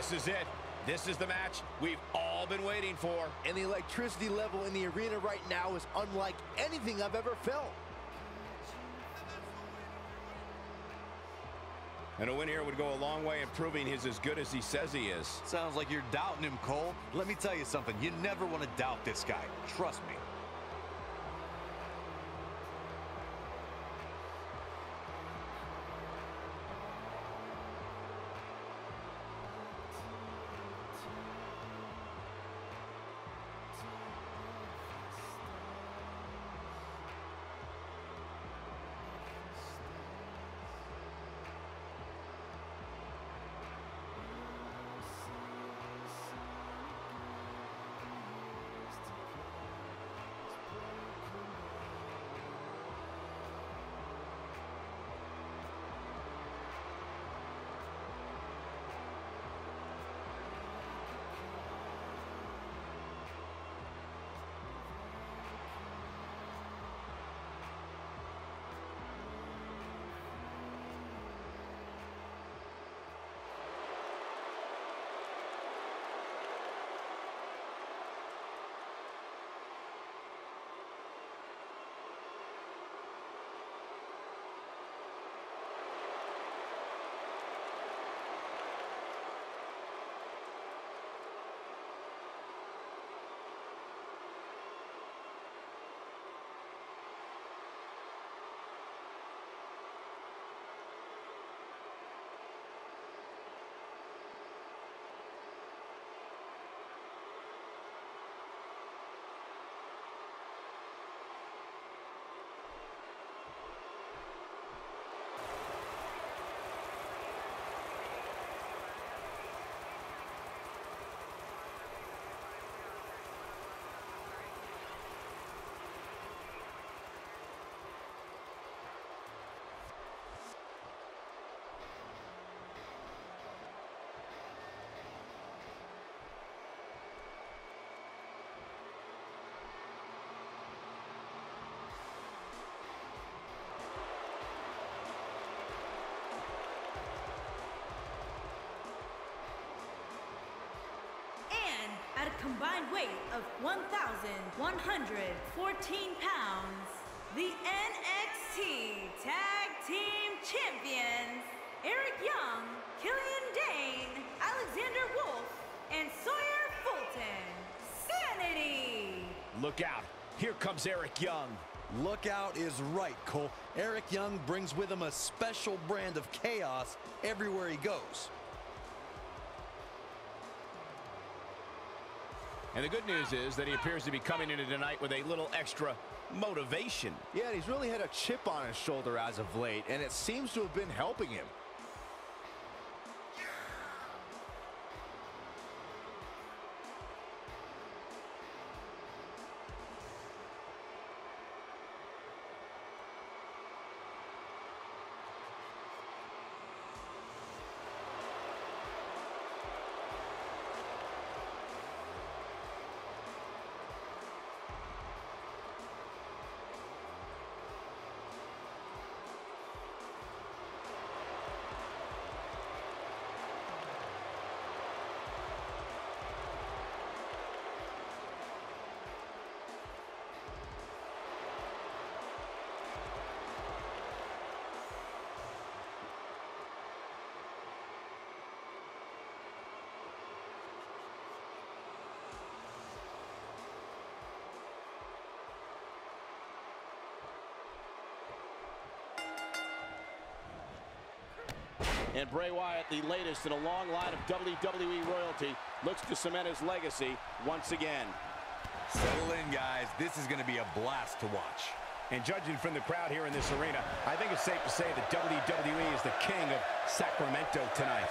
This is it. This is the match we've all been waiting for. And the electricity level in the arena right now is unlike anything I've ever felt. And a win here would go a long way in proving he's as good as he says he is. Sounds like you're doubting him, Cole. Let me tell you something. You never want to doubt this guy. Trust me. Combined weight of 1,114 pounds, the NXT Tag Team Champions, Eric Young, Killian Dain, Alexander Wolf, and Sawyer Fulton. Sanity! Look out. Here comes Eric Young. Look out is right, Cole. Eric Young brings with him a special brand of chaos everywhere he goes. And the good news is that he appears to be coming into tonight with a little extra motivation. Yeah, he's really had a chip on his shoulder as of late, and it seems to have been helping him. And Bray Wyatt, the latest in a long line of WWE royalty, looks to cement his legacy once again. Settle in, guys. This is going to be a blast to watch. And judging from the crowd here in this arena, I think it's safe to say that WWE is the king of Sacramento tonight.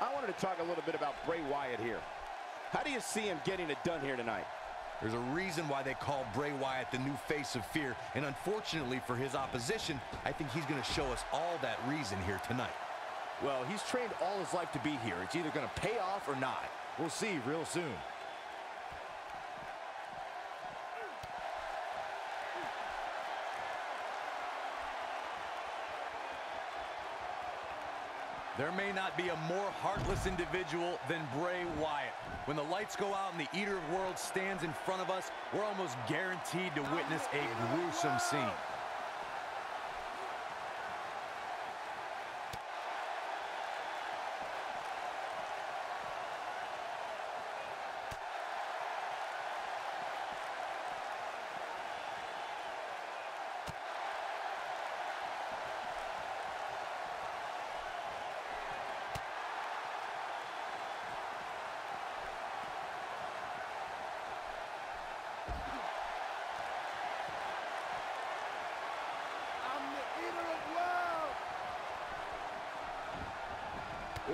I wanted to talk a little bit about Bray Wyatt here. How do you see him getting it done here tonight? There's a reason why they call Bray Wyatt the new face of fear, and unfortunately for his opposition, I think he's going to show us all that reason here tonight. Well, he's trained all his life to be here. It's either going to pay off or not. We'll see real soon. There may not be a more heartless individual than Bray Wyatt. When the lights go out and the Eater of Worlds stands in front of us, we're almost guaranteed to witness a gruesome scene.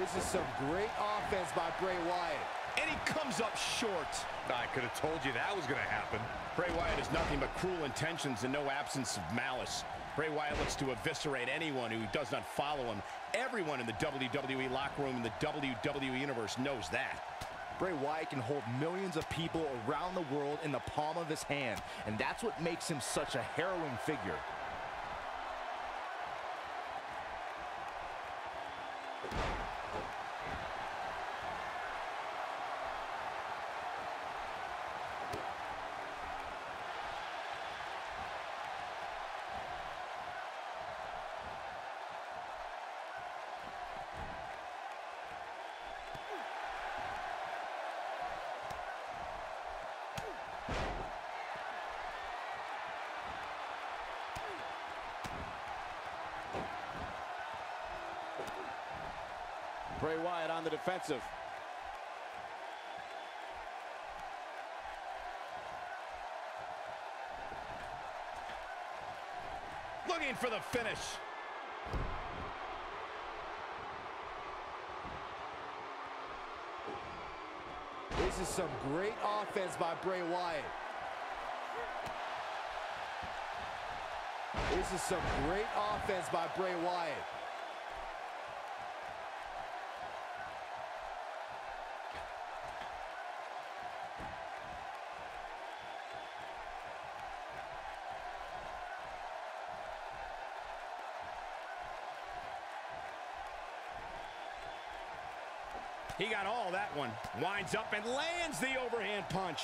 This is some great offense by Bray Wyatt. And he comes up short. I could have told you that was going to happen. Bray Wyatt has nothing but cruel intentions and no absence of malice. Bray Wyatt looks to eviscerate anyone who does not follow him. Everyone in the WWE locker room and the WWE Universe knows that. Bray Wyatt can hold millions of people around the world in the palm of his hand, and that's what makes him such a harrowing figure. Bray Wyatt on the defensive. Looking for the finish. This is some great offense by Bray Wyatt. This is some great offense by Bray Wyatt. One. Winds up and lands the overhand punch.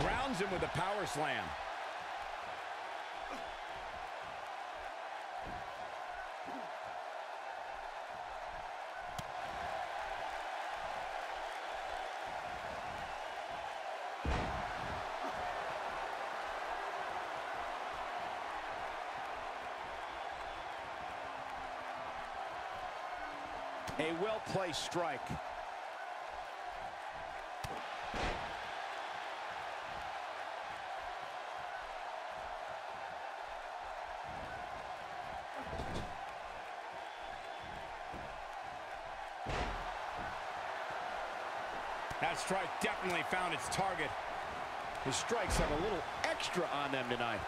Grounds him with a power slam. A well-placed strike. That strike definitely found its target. His strikes have a little extra on them tonight.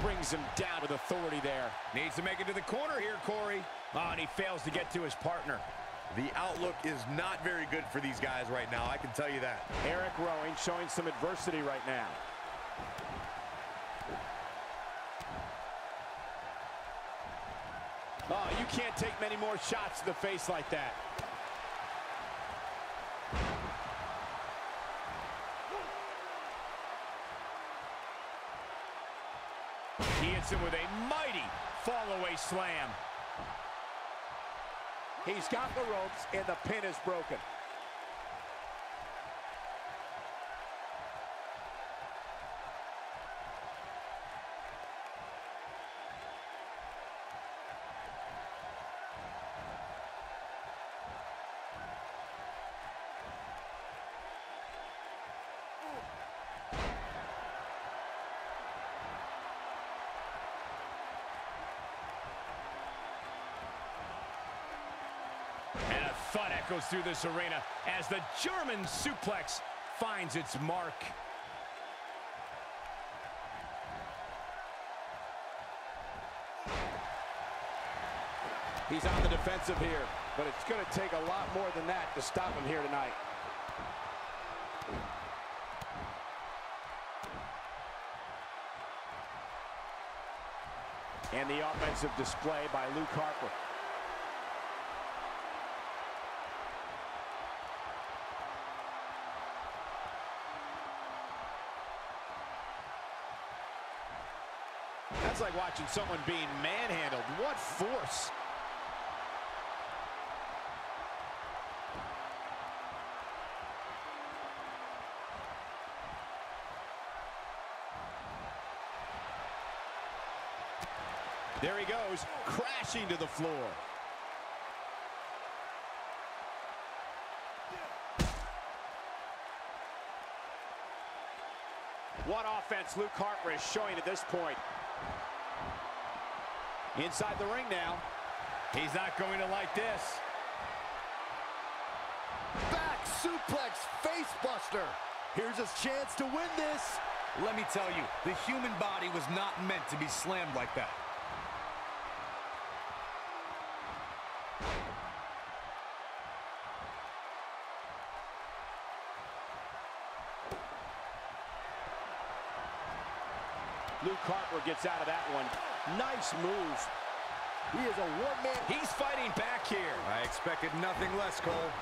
Brings him down with authority there. Needs to make it to the corner here, Corey. Oh, and he fails to get to his partner. The outlook is not very good for these guys right now, I can tell you that. Eric Rowan showing some adversity right now. Oh, you can't take many more shots to the face like that. Him with a mighty fall-away slam. He's got the ropes and the pin is broken. Echoes through this arena as the German suplex finds its mark. He's on the defensive here, but it's going to take a lot more than that to stop him here tonight. And the offensive display by Luke Harper. That's like watching someone being manhandled. What force! There he goes, crashing to the floor. What offense Luke Harper is showing at this point. Inside the ring now. He's not going to like this. Back suplex facebuster. Here's his chance to win this. Let me tell you, the human body was not meant to be slammed like that. Luke Harper gets out of that one. Nice move. He is a one-man. He's fighting back here. I expected nothing less, Cole.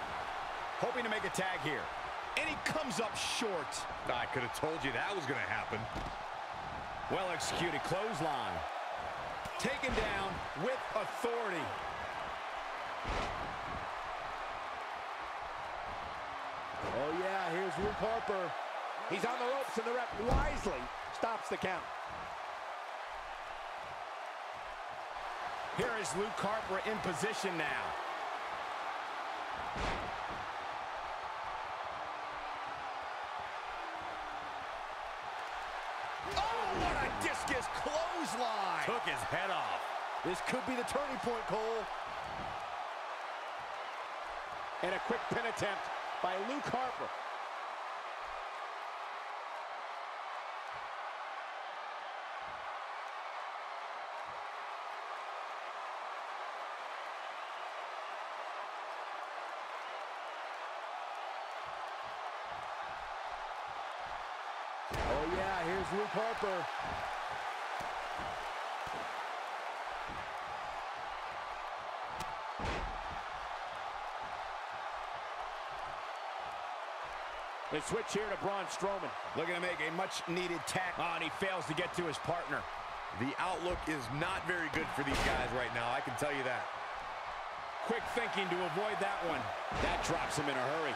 Hoping to make a tag here. And he comes up short. I could have told you that was going to happen. Well executed clothesline. Taken down with authority. Oh, yeah, here's Luke Harper. He's on the ropes, and the ref wisely stops the count. Here is Luke Harper in position now. Oh, what a discus clothesline! Took his head off. This could be the turning point, Cole. And a quick pin attempt by Luke Harper. Oh, yeah, here's Luke Harper. They switch here to Braun Strowman. Looking to make a much-needed tackle. Oh, and he fails to get to his partner. The outlook is not very good for these guys right now, I can tell you that. Quick thinking to avoid that one. That drops him in a hurry.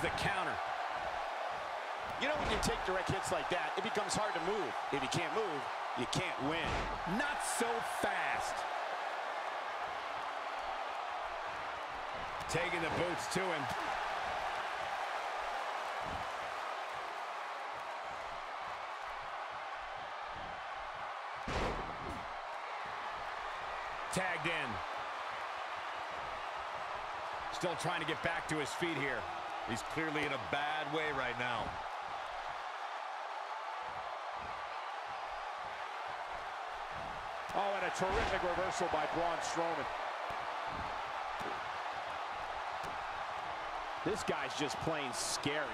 The counter. You know when you take direct hits like that, it becomes hard to move. If you can't move, you can't win. Not so fast. Taking the boots to him. Tagged in. Still trying to get back to his feet here. He's clearly in a bad way right now. Oh, and a terrific reversal by Braun Strowman. This guy's just plain scary.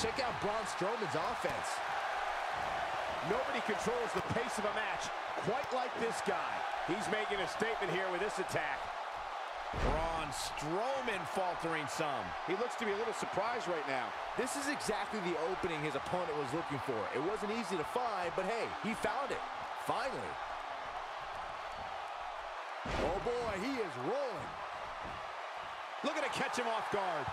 Check out Braun Strowman's offense. Nobody controls the pace of a match quite like this guy. He's making a statement here with this attack. Braun Strowman faltering some. He looks to be a little surprised right now. This is exactly the opening his opponent was looking for. It wasn't easy to find, but hey, he found it. Finally. Oh boy, he is rolling. Looking to catch him off guard.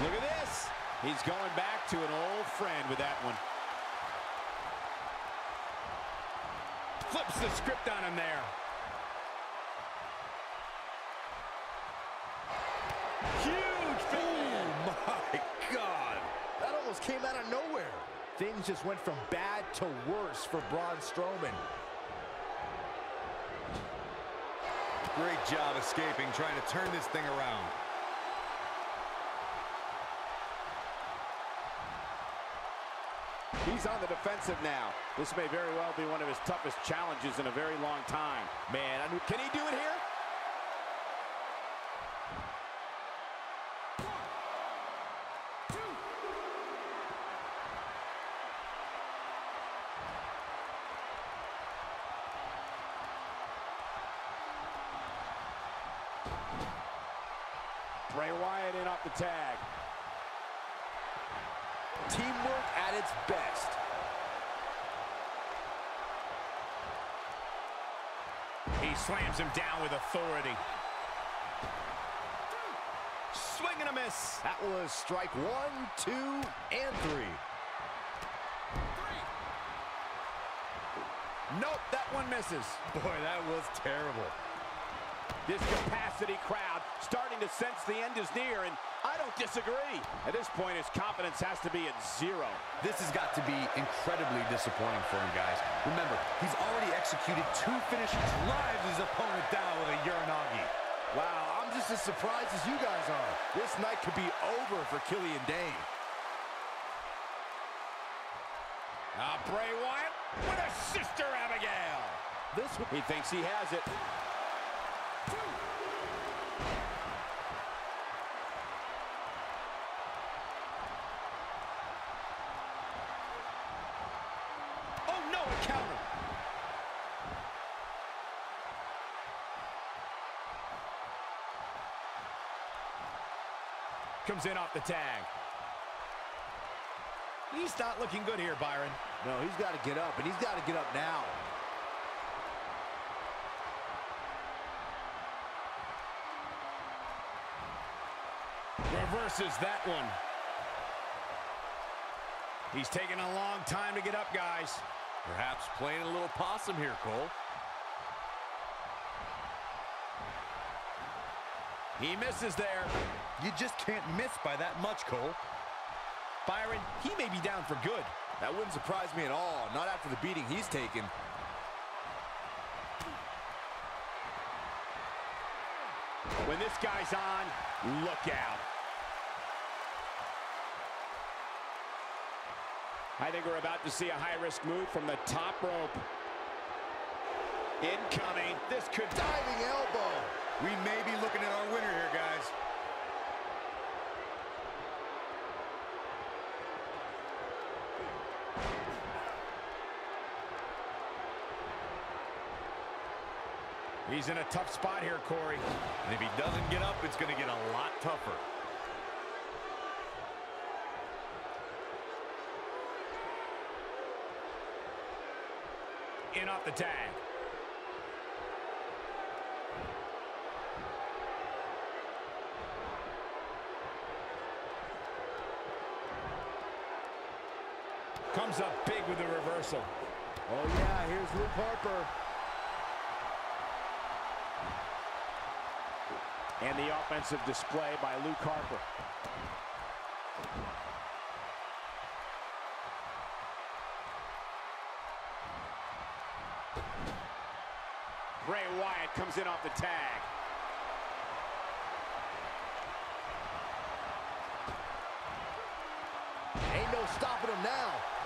Look at this. He's going back to an old friend with that one. Flips the script on him there. Huge Oh, my God. That almost came out of nowhere. Things just went from bad to worse for Braun Strowman. Great job escaping, trying to turn this thing around. He's on the defensive now. This may very well be one of his toughest challenges in a very long time. Man, I knew, can he do it here? Bray Wyatt in off the tag. Teamwork at its best. He slams him down with authority. Swing and a miss. That was strike one, two, and three. Nope, that one misses. Boy, that was terrible. This capacity crowd starting to sense the end is near, and I don't disagree. At this point, his confidence has to be at zero. This has got to be incredibly disappointing for him, guys. Remember, he's already executed two finishes, drives his opponent down with a Uranage. Wow, I'm just as surprised as you guys are. This night could be over for Killian Dain. Ah, Bray Wyatt with a sister Abigail. This He thinks he has it. Oh no, a counter. Comes in off the tag. He's not looking good here, Byron. No, he's got to get up, and he's got to get up now. Reverses that one. He's taking a long time to get up, guys. Perhaps playing a little possum here, Cole. He misses there. You just can't miss by that much, Cole. Byron, he may be down for good. That wouldn't surprise me at all, not after the beating he's taken. When this guy's on, look out. I think we're about to see a high-risk move from the top rope. Incoming. This could... Diving elbow. We may be looking at our winner here, guys. He's in a tough spot here, Corey. And if he doesn't get up, it's going to get a lot tougher. In off the tag. Comes up big with the reversal. Oh, yeah, here's Luke Harper. And the offensive display by Luke Harper. Bray Wyatt comes in off the tag. Ain't no stopping him now.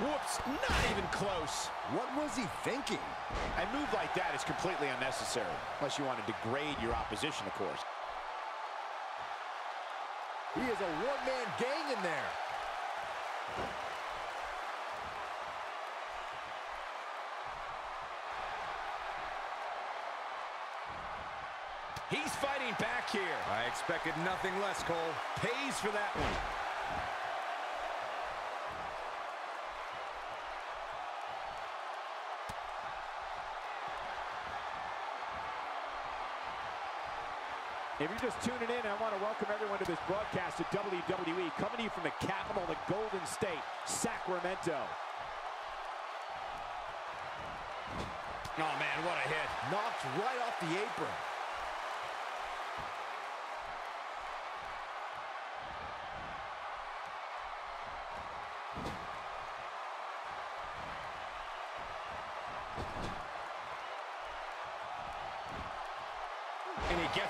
Whoops, not even close. What was he thinking? A move like that is completely unnecessary, unless you want to degrade your opposition, of course. He is a one-man gang in there. He's fighting back here. I expected nothing less, Cole. Pays for that one. If you're just tuning in, I want to welcome everyone to this broadcast of WWE, coming to you from the capital the Golden State, Sacramento. Oh, man, what a hit. Knocked right off the apron.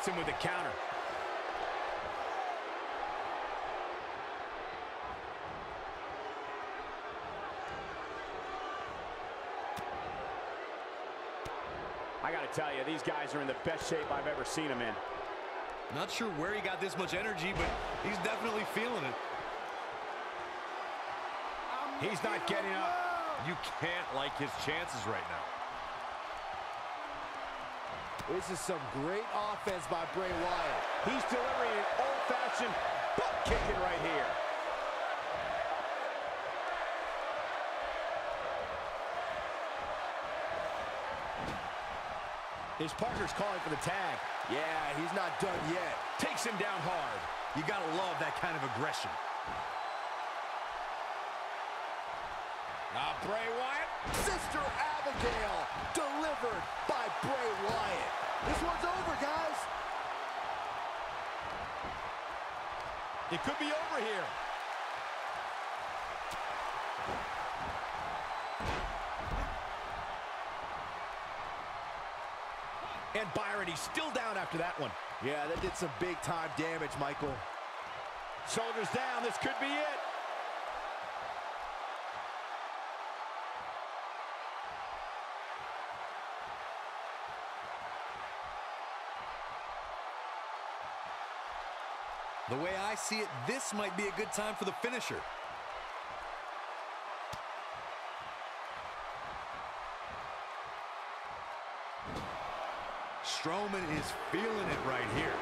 Gets him with a counter. I got to tell you, these guys are in the best shape I've ever seen them in. Not sure where he got this much energy, but he's definitely feeling it. He's not getting up. You can't like his chances right now. This is some great offense by Bray Wyatt. He's delivering an old-fashioned butt kicking right here. His partner's calling for the tag. Yeah, he's not done yet. Takes him down hard. You gotta love that kind of aggression. Now Bray Wyatt. Sister Abigail, delivered by Bray Wyatt. This one's over, guys. It could be over here. And Byron, he's still down after that one. Yeah, that did some big-time damage, Michael. Shoulders down, this could be it. The way I see it, this might be a good time for the finisher. Strowman is feeling it right here.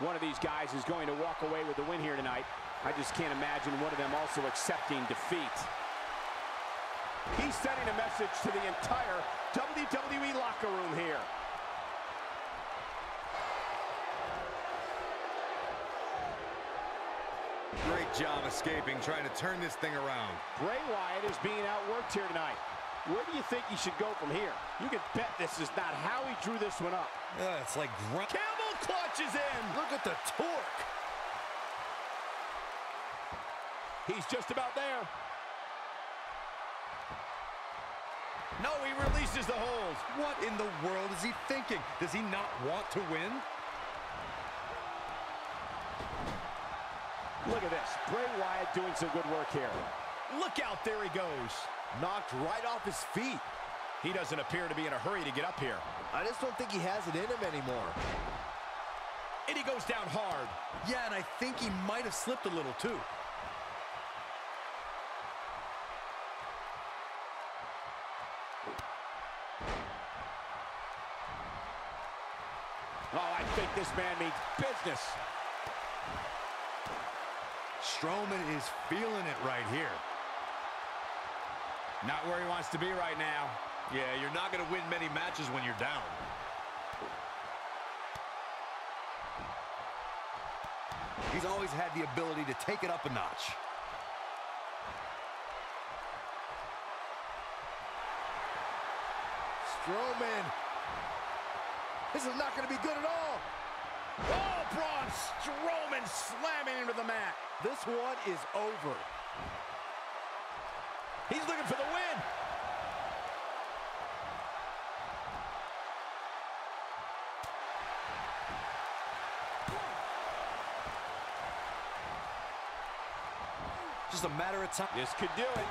One of these guys is going to walk away with the win here tonight. I just can't imagine one of them also accepting defeat. He's sending a message to the entire WWE locker room here. Great job escaping, trying to turn this thing around. Bray Wyatt is being outworked here tonight. Where do you think he should go from here? You can bet this is not how he drew this one up. Uh, it's like grunt. Camel clutches in. Look at the torque. He's just about there. No, he releases the hold. What in the world is he thinking? Does he not want to win? Look at this. Bray Wyatt doing some good work here. Look out, there he goes. Knocked right off his feet. He doesn't appear to be in a hurry to get up here. I just don't think he has it in him anymore. And he goes down hard. Yeah, and I think he might have slipped a little too. Oh, I think this man means business. Strowman is feeling it right here. Not where he wants to be right now. Yeah, you're not going to win many matches when you're down. He's always had the ability to take it up a notch. Strowman. This is not going to be good at all. Oh, Braun Strowman slamming into the mat. This one is over. He's looking for the win. Just a matter of time. This could do it.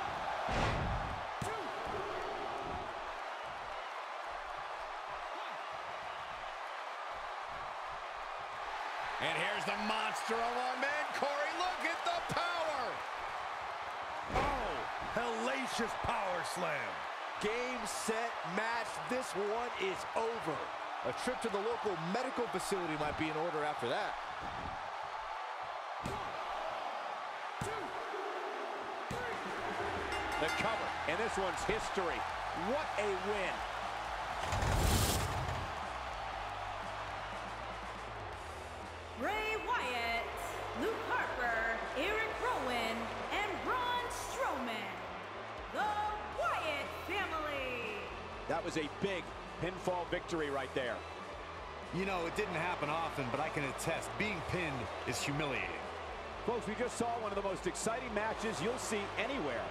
And here's the monster among men. Corey, look at the power. Oh, hellacious power slam. Game, set, match. This one is over. A trip to the local medical facility might be in order after that. The cover, and this one's history. What a win. Bray Wyatt, Luke Harper, Eric Rowan, and Braun Strowman. The Wyatt family. That was a big pinfall victory right there. You know, it didn't happen often, but I can attest, being pinned is humiliating. Folks, we just saw one of the most exciting matches you'll see anywhere.